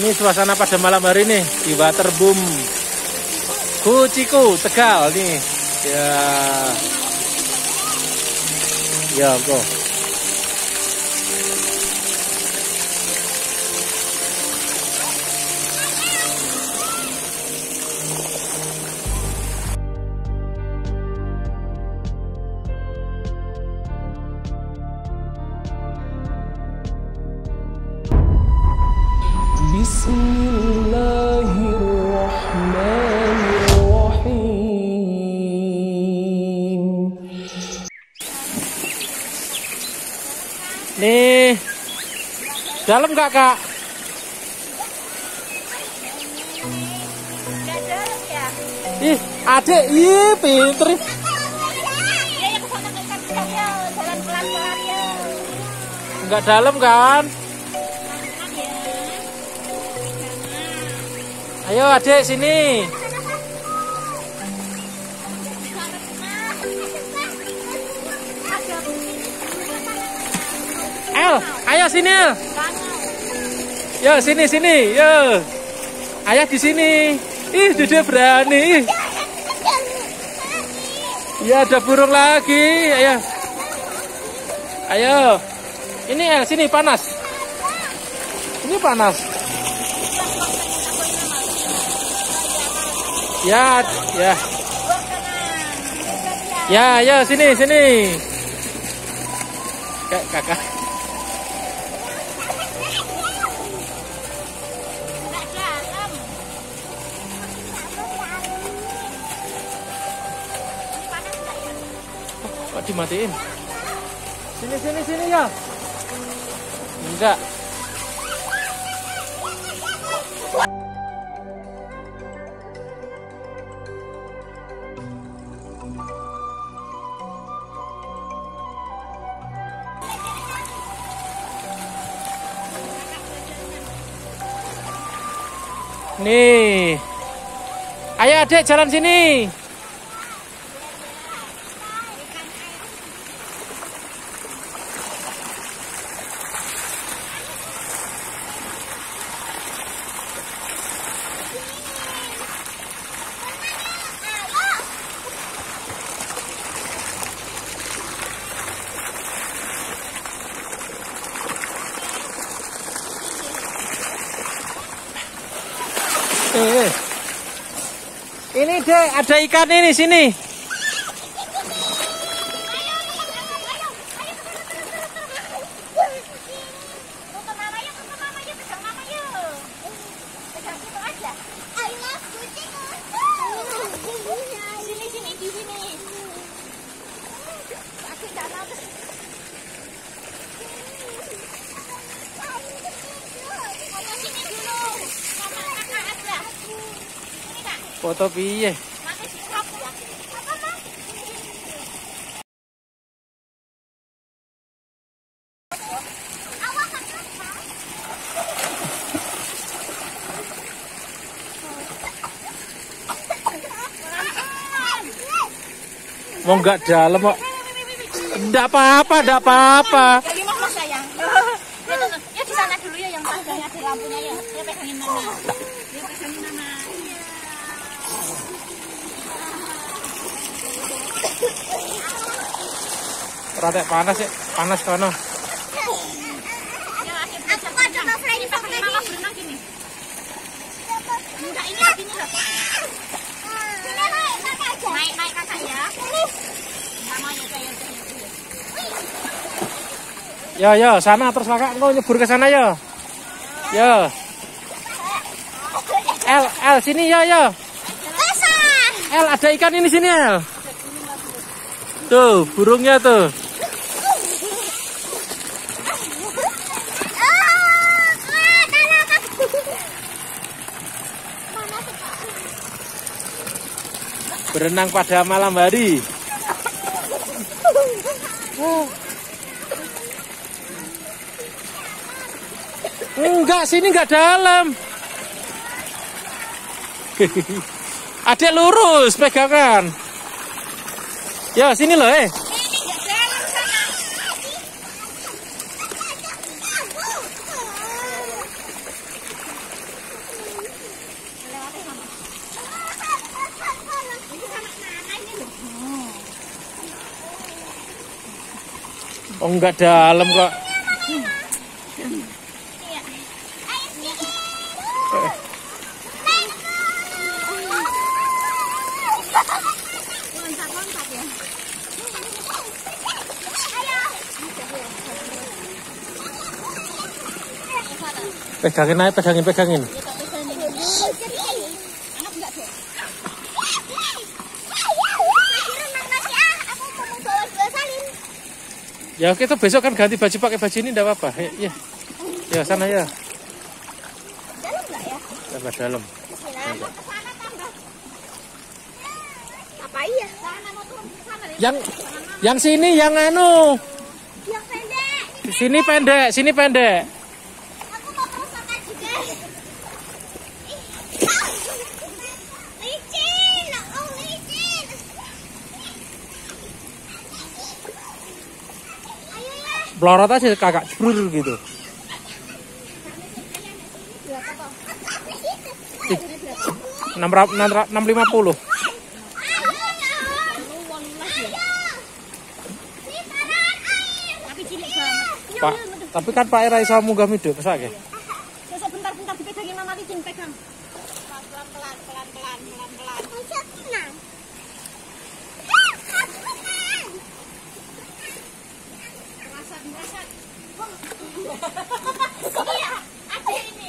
Ini suasana pada malam hari nih di Waterboom Kuciku Tegal nih. Ya. Ya, kok. Nih. Dalam Kak, Kak? Ih, Adik, ih pinter. Enggak dalam kan? Ayo Adik sini. El, ayo sini El. Yo sini sini, yo. Ayah di sini. Ih, Dede berani. Ih. Ya ada burung lagi. Ayo. Ayo. Ini El, sini panas. Ini panas. Ya, ya. Ya, ya sini sini. Kakak. Dimatiin? Sini sini sini ya. Enggak. Nih. Ayo adik jalan sini. Eh, eh. Ada ikan ini sini. Tutup mama yuk, tutup mama yuk, pegang mama yuk. Pegang situ aja. Ayo, kucing. Sini, sini, di sini. Aku nggak mau ke Mama sini dulu. Mama kakak aja. Sini kak. Foto piye? Mau nggak dalam kok? Enggak apa-apa, enggak apa-apa. Ya pegangin mama. Rada panas ya, panas kono. Ya, ya. Ya. Yo yo, sana terus kakak engkau nyebur ke sana yo. Yo. El, El sini yo yo. El ada ikan ini sini El. Tuh, burungnya tuh. Berenang pada malam hari. Enggak, sini enggak dalam. Adek lurus pegangan. Ya, sini loh, eh. Oh enggak dalam kok. Ya. Pegangin aja, pegangin, pegangin. Ya oke tuh besok kan ganti baju pakai baju ini enggak apa-apa. Ya, ya. Ya sana ya. Dalam enggak ya? Tambah dalam. Tambah. Apa iya? Deh. Yang yang sini yang anu. Yang pendek. Sini pendek, sini pendek. Aku mau perusahaan juga. Ih, ah. Licin, oh licin. Ayo ya. Blorot aja kakak cebrur gitu. Enam enam lima puluh. Tapi cilik banget. Pak, tapi kan Pak Era munggah midho pesake. Besok bentar-bentar dipegangin Mama Licin, pegang. Pelan-pelan, pelan-pelan, pelan-pelan. Tenang. Merasat, merasat. Iya, ada ini.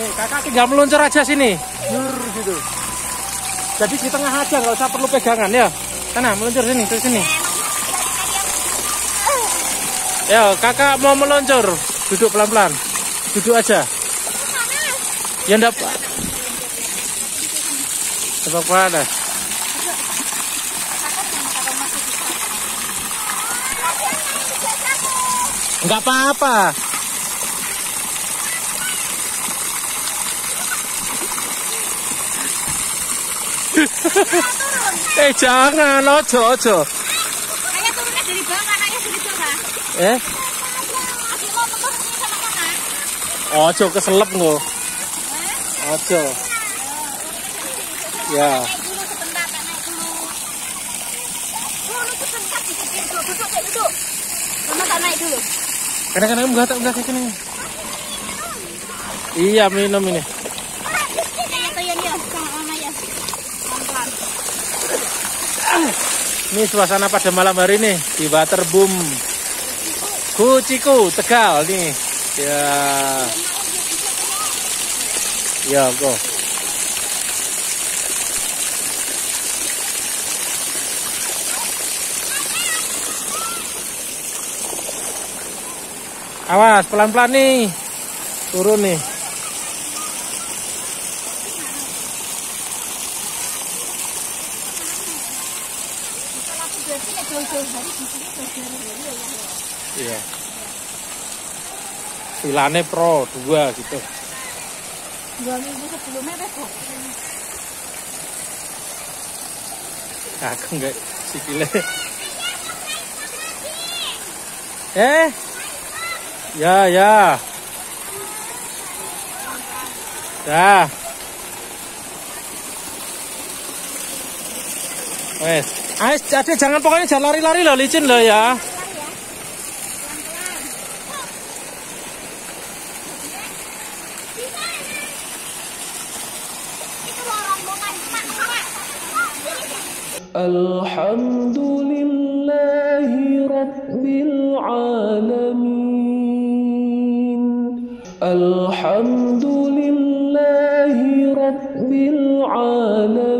Nih, kakak tinggal meluncur aja sini. Nur gitu. Jadi di tengah aja, nggak usah perlu pegangan ya. Sana, meluncur sini, ke sini. Ya, kakak mau meluncur. Duduk pelan-pelan. Duduk aja. Ya enggak Pak. Coba mana? Enggak apa-apa. eh jangan, ojo, ojo. Ayah turunnya dari bawah, ayah dari bawah. Eh, ojo keselep nggo. Ojo. Ya. Kadang-kadang enggak tak enggak kayak. Iya, minum ini. Ayah tuh ya, ya, sama mama ya. Pelan-pelan. Ini suasana pada malam hari nih di Waterboom. Kuciku, Tegal nih. Ya. Ya, kok. Awas, pelan-pelan nih. Turun nih. Kalau aku berarti nek jauh-jauh hari di sini jauh-jauh hari ya. ya. Iya. Filane Pro 2 gitu. Dua minggu sebelumnya besok. Aku enggak sikile. Eh? Ya, ya. Ya. Wes. Ayo, jadi jangan pokoknya jangan lari-lari loh licin loh ya. Alhamdulillahi Rabbil Alamin Alhamdulillahi Rabbil Alamin